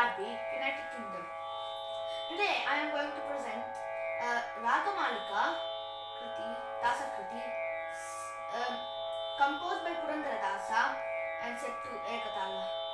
Derby, United Kingdom. Today I am going to present uh, Ragamalika Kriti, Dasa Kriti, uh, composed by Purandara Dasa and set to Ekatala.